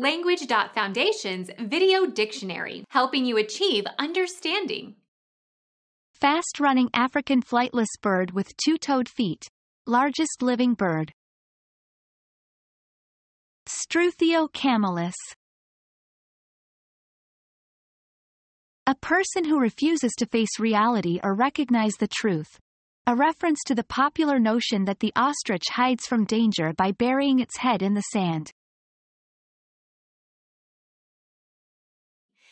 Language.Foundation's Video Dictionary, helping you achieve understanding. Fast-running African flightless bird with two-toed feet. Largest living bird. Struthio camelus. A person who refuses to face reality or recognize the truth. A reference to the popular notion that the ostrich hides from danger by burying its head in the sand.